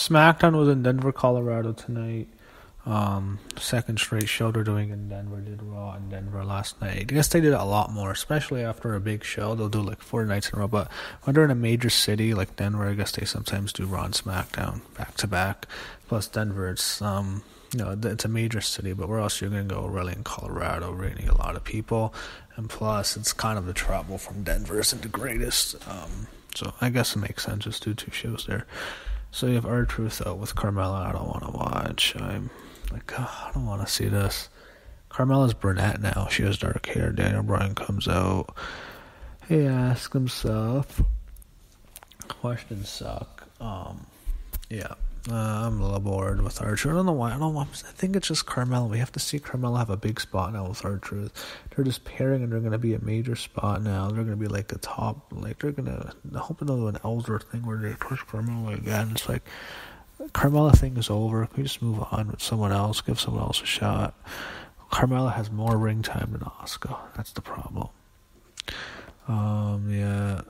SmackDown was in Denver, Colorado tonight. Um, second straight show they're doing in Denver. Did Raw in Denver last night. I guess they did a lot more, especially after a big show. They'll do like four nights in a row. But when they're in a major city like Denver, I guess they sometimes do Raw and SmackDown back to back. Plus Denver, it's um, you know, it's a major city. But where else you're gonna go? Really in Colorado, really a lot of people, and plus it's kind of the travel from Denver isn't the greatest. Um, so I guess it makes sense just do two shows there. So you have R-Truth out with Carmella. I don't want to watch. I'm like, oh, I don't want to see this. Carmella's brunette now. She has dark hair. Daniel Bryan comes out. He asks himself, questions suck. Um, yeah. Uh, I'm a little bored with R-Truth. I don't know why. I don't. I think it's just Carmella. We have to see Carmella have a big spot now with R-Truth. They're just pairing, and they're going to be a major spot now. They're going to be like a top. Like they're going to. I hope they'll an elder thing where they push Carmella again. It's like Carmella thing is over. Can we just move on with someone else? Give someone else a shot. Carmella has more ring time than Oscar. That's the problem. Um, yeah,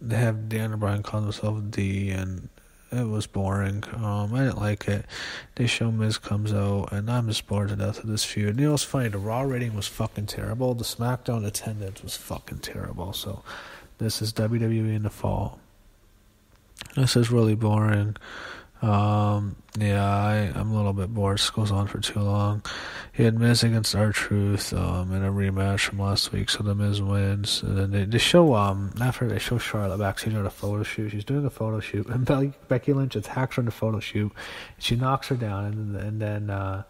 they have Daniel Bryan calling himself D, and it was boring. Um, I didn't like it. They show Miz comes out, and I'm just bored to death of this feud. You know, it's funny. The Raw rating was fucking terrible. The SmackDown attendance was fucking terrible. So, this is WWE in the fall. This is really boring. Um, yeah, I, I'm a little bit bored. This goes on for too long. He had Miz against R-Truth um, in a rematch from last week, so the Miz wins. And then they, they show um after they show Charlotte backstage at a photo shoot. She's doing a photo shoot, and Becky Lynch attacks her in the photo shoot. She knocks her down, and and then uh,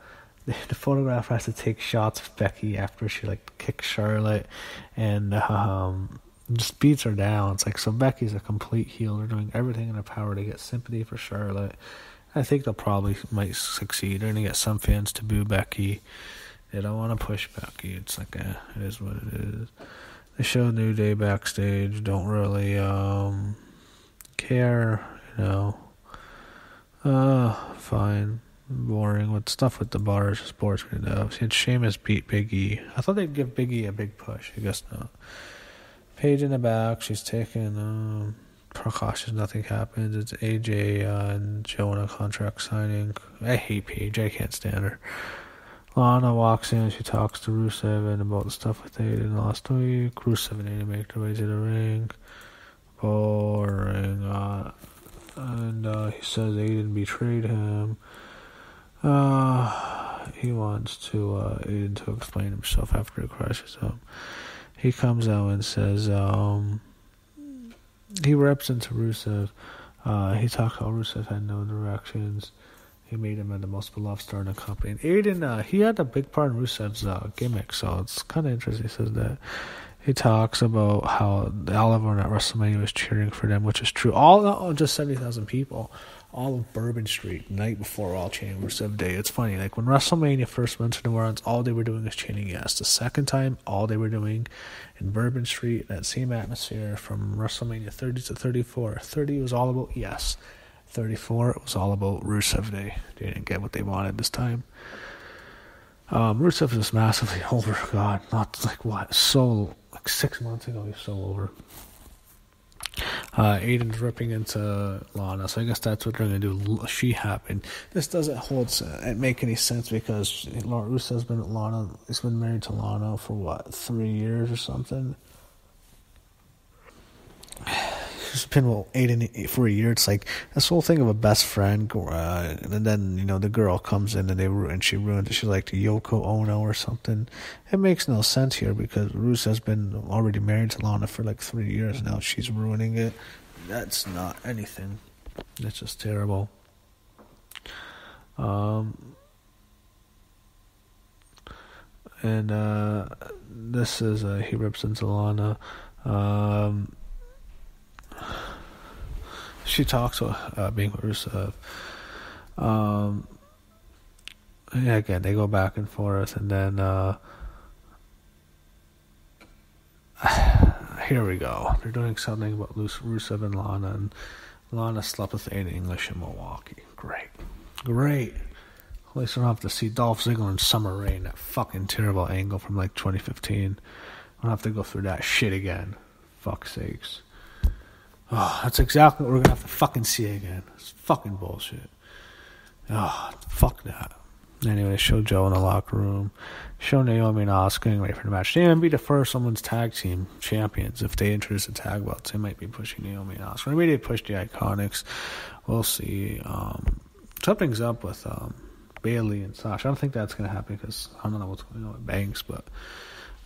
the, the photographer has to take shots of Becky after she like kicks Charlotte, and um just beats her down. It's like so Becky's a complete heel. They're doing everything in their power to get sympathy for Charlotte. I think they'll probably might succeed. They're gonna get some fans to boo Becky. They don't want to push Becky. It's like eh, it is what it is. They show New Day backstage. Don't really um care, you know. Uh, fine. Boring. With stuff with the bars, sports do. She had Sheamus beat Biggie. I thought they'd give Biggie a big push. I guess not. Paige in the back. She's taking um, precautions. Nothing happens. It's AJ and a contract signing. I hate Paige. I can't stand her. Lana walks in. She talks to Rusev and about the stuff with Aiden last week. Rusev and Aiden make their way to the ring. Boring. Uh, and uh, he says Aiden betrayed him. Uh, he wants to uh, Aiden to explain himself after he crashes up he comes out and says um, he reps into Rusev. Uh, he talked how Rusev had no directions. He made him the most beloved star in the company. And Aiden, uh, he had a big part in Rusev's uh, gimmick, so it's kind of interesting. He says that. He talks about how Oliver at WrestleMania was cheering for them, which is true. All, just 70,000 people all of Bourbon Street night before All Chambers of Day. It's funny, like when WrestleMania first went to New Orleans, all they were doing was chanting yes. The second time, all they were doing in Bourbon Street, that same atmosphere from WrestleMania 30 to 34. 30 was all about yes. 34 it was all about Rusev Day. They didn't get what they wanted this time. Um, Rusev is massively over. God, not like what? So like six months ago, he's so over. Uh, Aiden's ripping into Lana, so I guess that's what they're gonna do. She happened. This doesn't hold it make any sense because Rusev's been Lana. He's been married to Lana for what three years or something it's been well eight and for a year. It's like this whole thing of a best friend, uh, and then you know the girl comes in and they and she ruined it. She's like the Yoko Ono or something. It makes no sense here because Ruth has been already married to Lana for like three years now. She's ruining it. That's not anything. That's just terrible. Um. And uh, this is uh, he rips into Lana. Um, she talks uh, being with Rusev. Um, yeah, again, they go back and forth, and then uh, here we go. They're doing something about Rusev and Lana, and Lana slept with Aiden English in Milwaukee. Great, great. At least I don't have to see Dolph Ziggler and Summer Rae, that fucking terrible angle from like 2015. I don't have to go through that shit again. Fuck sakes. Oh, that's exactly what we're gonna have to fucking see again. It's fucking bullshit. Oh, fuck that. Anyway, show Joe in the locker room. Show Naomi and Asuka getting ready for the match. They might be the first women's tag team champions if they introduce the tag belts. They might be pushing Naomi and Asuka. Maybe they push the Iconics. We'll see. Um, something's up with um, Bayley and Sasha. I don't think that's gonna happen because I don't know what's going on with Banks, but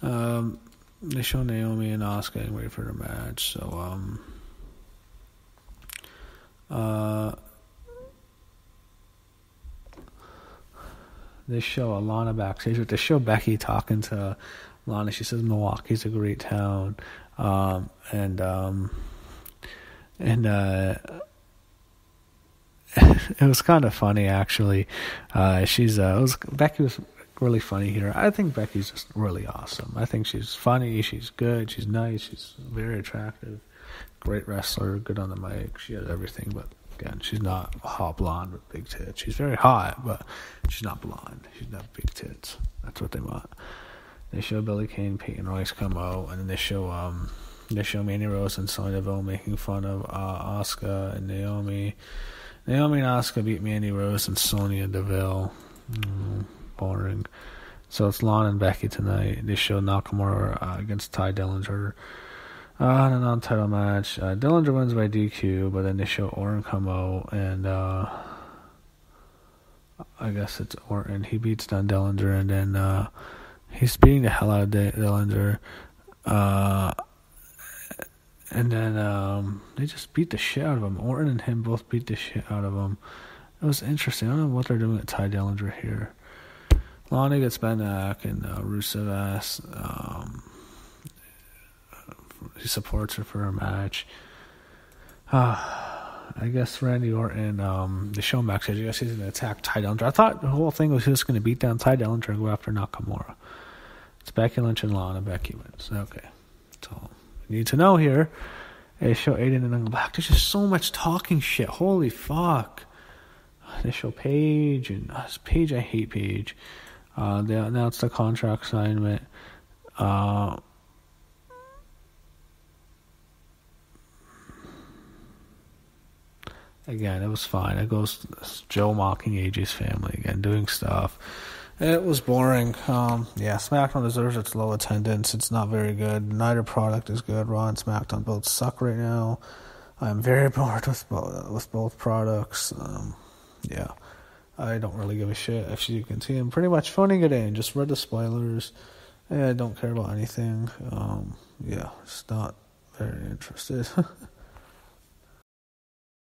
um, they show Naomi and Asuka getting ready for the match. So um, uh, they show Alana backstage. They show Becky talking to Lana. She says Milwaukee's a great town, um, and um, and uh, it was kind of funny actually. Uh, she's uh, was Becky was really funny here. I think Becky's just really awesome. I think she's funny. She's good. She's nice. She's very attractive. Great wrestler. Good on the mic. She has everything, but again, she's not hot blonde with big tits. She's very hot, but she's not blonde. She's not big tits. That's what they want. They show Billie Kay, Peyton Royce come out, and then they show um they show Mandy Rose and Sonya Deville making fun of uh, Asuka and Naomi. Naomi and Asuka beat Mandy Rose and Sonya Deville. Mm, boring. So it's Lon and Becky tonight. They show Nakamura uh, against Tye Dillinger. Uh, in a non-title match, uh, Dillinger wins by DQ, but then they show Orton come out, and uh, I guess it's Orton. He beats down Dillinger, and then uh, he's beating the hell out of Dillinger. Uh, and then um, they just beat the shit out of him. Orton and him both beat the shit out of him. It was interesting. I don't know what they're doing at Tye Dillinger here. Lana gets back, and uh, Rusev asks. Um, he supports her for her match. Uh, I guess Randy Orton, um, the show backstage, I guess he's going to attack Tye Dillinger. I thought the whole thing was was going to beat down Tye Dillinger and go after Nakamura. It's Becky Lynch and Lana. Becky wins. Okay. That's all you need to know here. They show Aiden and Uncle Black. There's just so much talking shit. Holy fuck. They show Paige and uh, Paige. I hate Paige. Uh, they announced the contract assignment. Uh, again, it was fine. It goes Joe mocking AJ's family again, doing stuff. It was boring. Um, yeah, SmackDown deserves its low attendance. It's not very good. Neither product is good. Raw and SmackDown both suck right now. I'm very bored with both, with both products. Um, yeah, I don't really give a shit. If you can see, I'm pretty much phoning it in. Just read the spoilers. I don't care about anything. Um, yeah, it's not very interested.